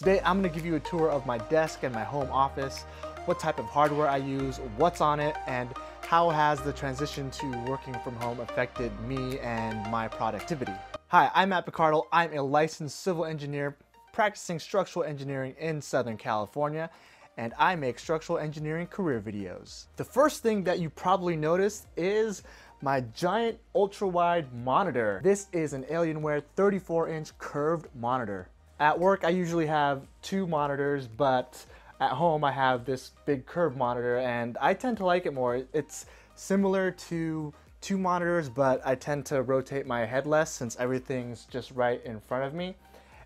Today I'm to give you a tour of my desk and my home office, what type of hardware I use, what's on it, and how has the transition to working from home affected me and my productivity. Hi, I'm Mat Picardal. I'm a licensed civil engineer practicing structural engineering in Southern California and I make structural engineering career videos. The first thing that you probably noticed is my giant ultra-wide monitor. This is an Alienware 34-inch curved monitor. At work, I usually have two monitors, but at home I have this big curved monitor and I tend to like it more. It's similar to two monitors, but I tend to rotate my head less since everything's just right in front of me.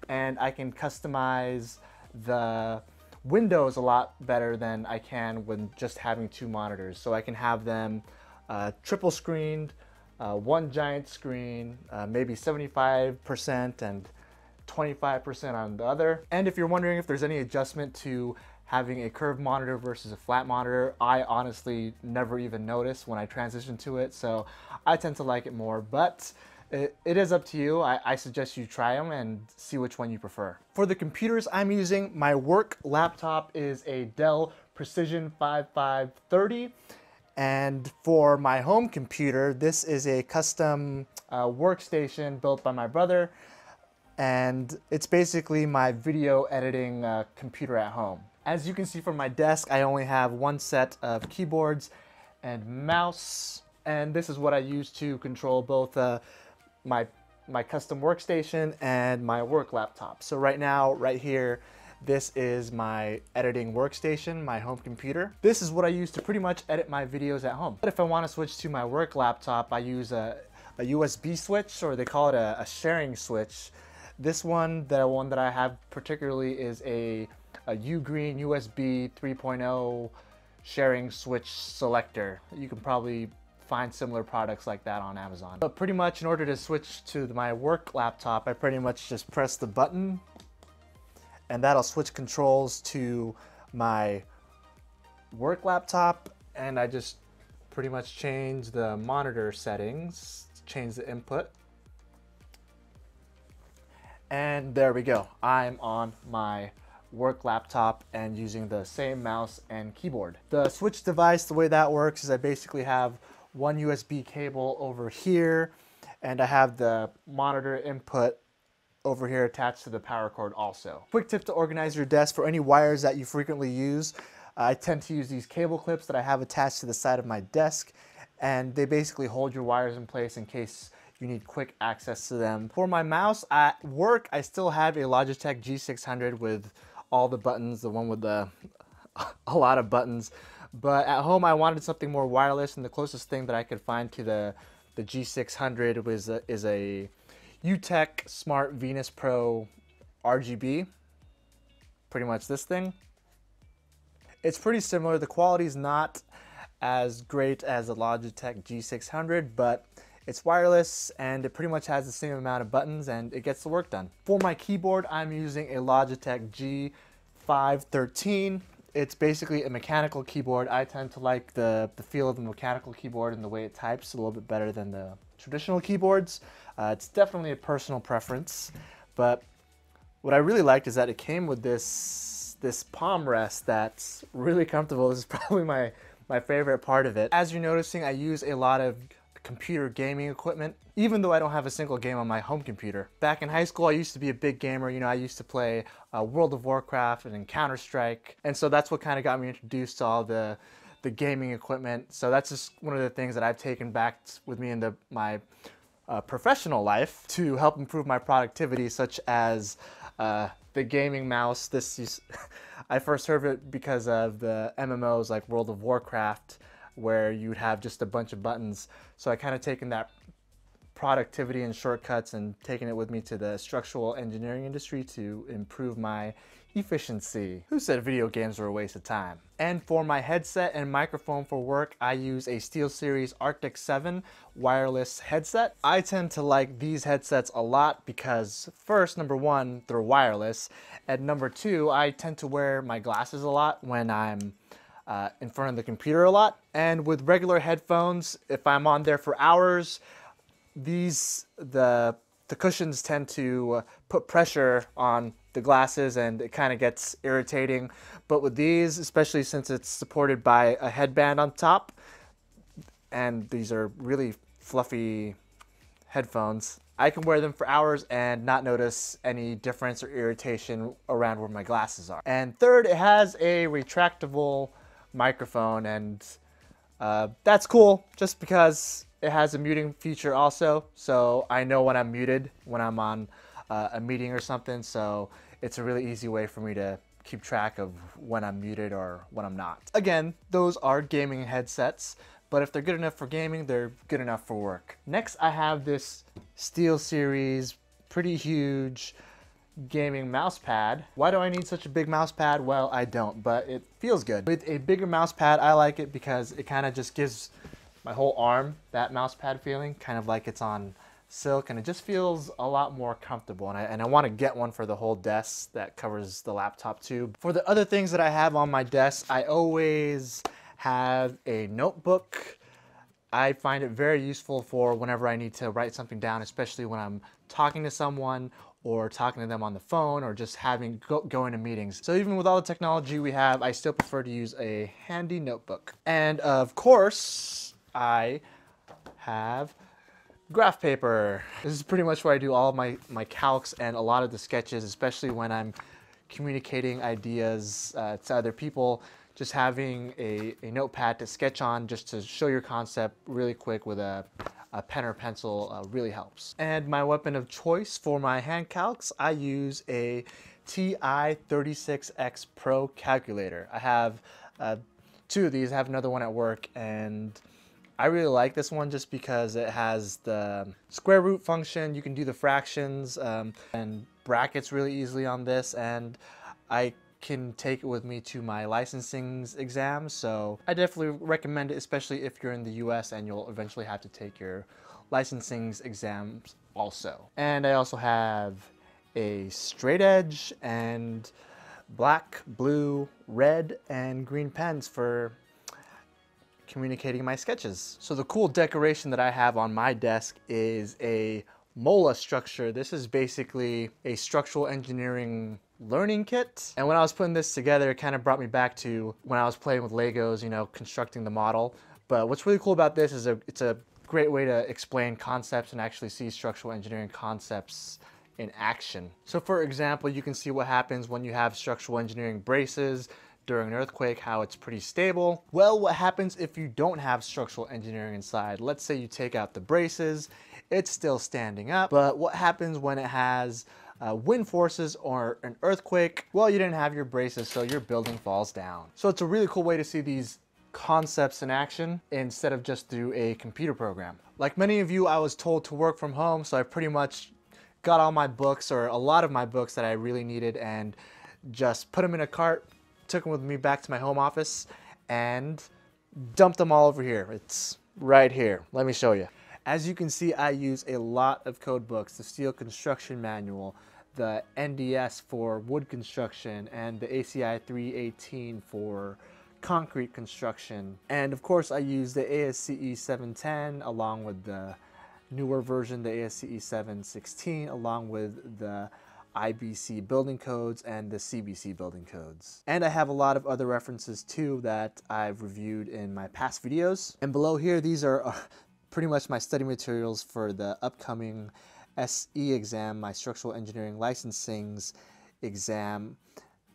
And I can customize the windows a lot better than I can when just having two monitors. So I can have them uh, triple screened, uh, one giant screen, uh, maybe 75% and 25% on the other. And if you're wondering if there's any adjustment to having a curved monitor versus a flat monitor, I honestly never even noticed when I transitioned to it. So I tend to like it more, but it, it is up to you. I, I suggest you try them and see which one you prefer. For the computers I'm using, my work laptop is a Dell Precision 5530. And for my home computer, this is a custom uh, workstation built by my brother. And it's basically my video editing uh, computer at home. As you can see from my desk, I only have one set of keyboards and mouse. And this is what I use to control both uh, my, my custom workstation and my work laptop. So right now, right here, this is my editing workstation, my home computer. This is what I use to pretty much edit my videos at home. But if I wanna switch to my work laptop, I use a, a USB switch, or they call it a, a sharing switch. This one, the one that I have particularly is a, a Ugreen USB 3.0 sharing switch selector. You can probably find similar products like that on Amazon. But pretty much in order to switch to my work laptop, I pretty much just press the button and that'll switch controls to my work laptop and I just pretty much change the monitor settings, change the input. And there we go. I'm on my work laptop and using the same mouse and keyboard. The switch device, the way that works is I basically have one USB cable over here and I have the monitor input over here attached to the power cord also. Quick tip to organize your desk for any wires that you frequently use. I tend to use these cable clips that I have attached to the side of my desk and they basically hold your wires in place in case you need quick access to them. For my mouse at work, I still have a Logitech G600 with all the buttons, the one with the a lot of buttons. But at home, I wanted something more wireless, and the closest thing that I could find to the the G600 was a, is a UtechSmart Venus Pro RGB. Pretty much this thing. It's pretty similar. The quality is not as great as the Logitech G600, but it's wireless and it pretty much has the same amount of buttons and it gets the work done. For my keyboard, I'm using a Logitech G513. It's basically a mechanical keyboard. I tend to like the, the feel of the mechanical keyboard and the way it types a little bit better than the traditional keyboards. Uh, it's definitely a personal preference, but what I really liked is that it came with this this palm rest that's really comfortable. This is probably my my favorite part of it. As you're noticing, I use a lot of computer gaming equipment, even though I don't have a single game on my home computer. Back in high school, I used to be a big gamer. You know, I used to play uh, World of Warcraft and Counter-Strike. And so that's what kind of got me introduced to all the, the gaming equipment. So that's just one of the things that I've taken back with me into my uh, professional life to help improve my productivity, such as uh, the gaming mouse. This is, I first heard of it because of the MMOs like World of Warcraft, where you'd have just a bunch of buttons. So I kind of taken that productivity and shortcuts and taken it with me to the structural engineering industry to improve my efficiency. Who said video games were a waste of time? And for my headset and microphone for work, I use a SteelSeries Arctis 7 wireless headset. I tend to like these headsets a lot because first, number one, they're wireless, and number two, I tend to wear my glasses a lot when I'm uh, in front of the computer a lot. And with regular headphones, if I'm on there for hours, these, the the cushions tend to uh, put pressure on the glasses and it kind of gets irritating. But with these, especially since it's supported by a headband on top, and these are really fluffy headphones, I can wear them for hours and not notice any difference or irritation around where my glasses are. And third, it has a retractable microphone and uh, that's cool just because it has a muting feature also. So I know when I'm muted when I'm on uh, a meeting or something. So it's a really easy way for me to keep track of when I'm muted or when I'm not. Again, those are gaming headsets, but if they're good enough for gaming, they're good enough for work. Next, I have this SteelSeries, pretty huge gaming mouse pad. Why do I need such a big mouse pad? Well, I don't, but it feels good. With a bigger mouse pad, I like it because it kind of just gives my whole arm that mouse pad feeling, kind of like it's on silk and it just feels a lot more comfortable and I, and I want to get one for the whole desk that covers the laptop too. For the other things that I have on my desk, I always have a notebook. I find it very useful for whenever I need to write something down, especially when I'm talking to someone or talking to them on the phone or just having go, going to meetings. So even with all the technology we have, I still prefer to use a handy notebook. And of course, I have graph paper. This is pretty much where I do all my, my calcs and a lot of the sketches, especially when I'm communicating ideas uh, to other people. Just having a, a notepad to sketch on just to show your concept really quick with a, a pen or pencil uh, really helps. And my weapon of choice for my hand calcs, I use a TI-36X Pro calculator. I have uh, two of these. I have another one at work and I really like this one just because it has the square root function. You can do the fractions um, and brackets really easily on this. And I can take it with me to my licensing exam. So I definitely recommend it, especially if you're in the US and you'll eventually have to take your licensing exams also. And I also have a straight edge and black, blue, red, and green pens for communicating my sketches. So the cool decoration that I have on my desk is a MOLA structure. This is basically a structural engineering learning kit. And when I was putting this together, it kind of brought me back to when I was playing with Legos, you know, constructing the model. But what's really cool about this is a, it's a great way to explain concepts and actually see structural engineering concepts in action. So for example, you can see what happens when you have structural engineering braces, during an earthquake, how it's pretty stable. Well, what happens if you don't have structural engineering inside? Let's say you take out the braces, it's still standing up, but what happens when it has uh, wind forces or an earthquake? Well, you didn't have your braces, so your building falls down. So it's a really cool way to see these concepts in action instead of just through a computer program. Like many of you, I was told to work from home, so I pretty much got all my books or a lot of my books that I really needed and just put them in a cart, took them with me back to my home office and dumped them all over here. It's right here. Let me show you. As you can see, I use a lot of code books, the Steel Construction Manual, the NDS for wood construction, and the ACI 318 for concrete construction. And of course, I use the ASCE 710 along with the newer version, the ASCE 716, along with the IBC building codes and the CBC building codes. And I have a lot of other references too that I've reviewed in my past videos. And below here, these are uh, pretty much my study materials for the upcoming SE exam, my structural engineering licensing's exam,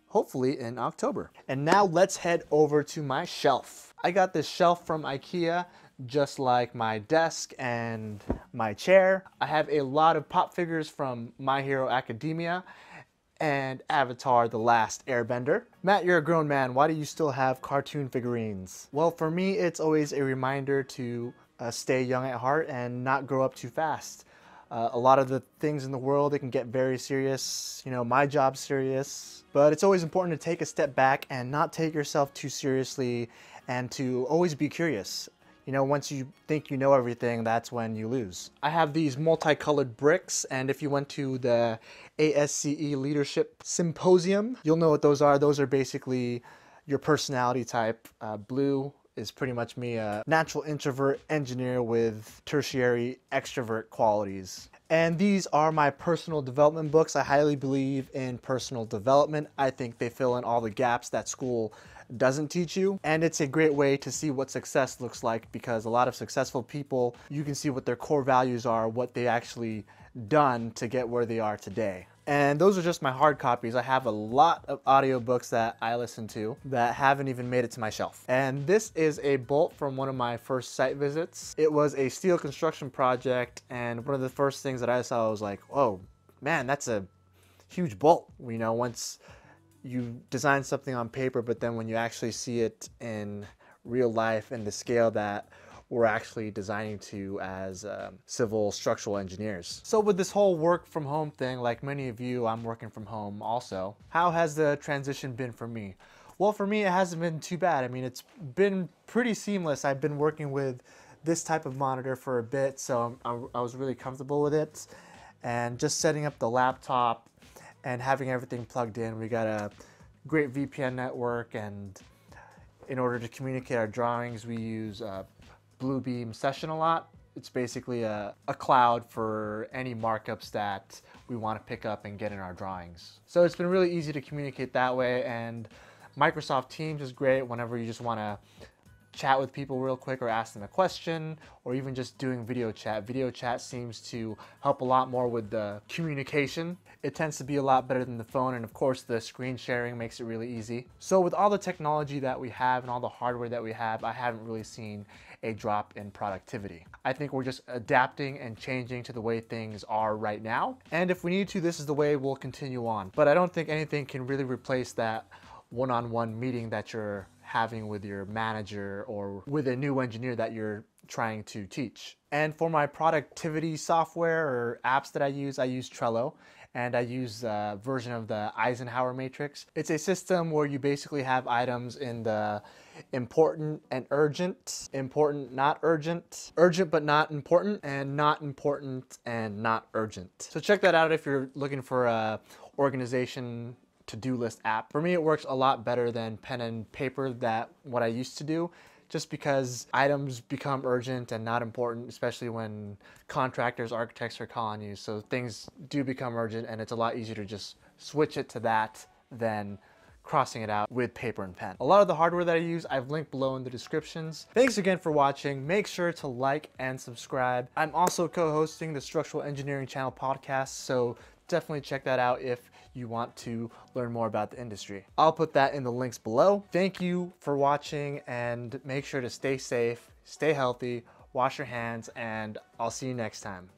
hopefully in October. And now let's head over to my shelf. I got this shelf from Ikea just like my desk and my chair. I have a lot of pop figures from My Hero Academia and Avatar The Last Airbender. Mat, you're a grown man. Why do you still have cartoon figurines? Well, for me, it's always a reminder to uh, stay young at heart and not grow up too fast. Uh, a lot of the things in the world, it can get very serious. You know, my job's serious. But it's always important to take a step back and not take yourself too seriously and to always be curious you know, once you think you know everything, that's when you lose. I have these multicolored bricks, and if you went to the ASCE Leadership Symposium, you'll know what those are. Those are basically your personality type. Uh, blue is pretty much me, a natural introvert engineer with tertiary extrovert qualities. And these are my personal development books. I highly believe in personal development. I think they fill in all the gaps that school doesn't teach you. And it's a great way to see what success looks like because a lot of successful people, you can see what their core values are, what they actually done to get where they are today. And those are just my hard copies. I have a lot of audiobooks that I listen to that haven't even made it to my shelf. And this is a bolt from one of my first site visits. It was a steel construction project and one of the first things that I saw was like, oh man, that's a huge bolt. You know, once you design something on paper, but then when you actually see it in real life and the scale that we're actually designing to as um, civil structural engineers. So with this whole work from home thing, like many of you, I'm working from home also. How has the transition been for me? Well, for me, it hasn't been too bad. I mean, it's been pretty seamless. I've been working with this type of monitor for a bit, so I, I was really comfortable with it. And just setting up the laptop and having everything plugged in, we got a great VPN network and in order to communicate our drawings, we use uh, Bluebeam Session a lot. It's basically a, a cloud for any markups that we want to pick up and get in our drawings. So it's been really easy to communicate that way and Microsoft Teams is great whenever you just want to chat with people real quick or ask them a question or even just doing video chat. Video chat seems to help a lot more with the communication. It tends to be a lot better than the phone and of course the screen sharing makes it really easy. So with all the technology that we have and all the hardware that we have, I haven't really seen a drop in productivity. I think we're just adapting and changing to the way things are right now. And if we need to, this is the way we'll continue on. But I don't think anything can really replace that one-on-one -on -one meeting that you're having with your manager or with a new engineer that you're trying to teach. And for my productivity software or apps that I use, I use Trello and I use a version of the Eisenhower matrix. It's a system where you basically have items in the important and urgent, important, not urgent, urgent but not important, and not important and not urgent. So check that out if you're looking for a organization to-do list app. For me, it works a lot better than pen and paper that what I used to do just because items become urgent and not important, especially when contractors, architects are calling you. So things do become urgent and it's a lot easier to just switch it to that than crossing it out with paper and pen. A lot of the hardware that I use, I've linked below in the descriptions. Thanks again for watching. Make sure to like and subscribe. I'm also co-hosting the Structural Engineering Channel podcast, so definitely check that out if you want to learn more about the industry. I'll put that in the links below. Thank you for watching and make sure to stay safe, stay healthy, wash your hands, and I'll see you next time.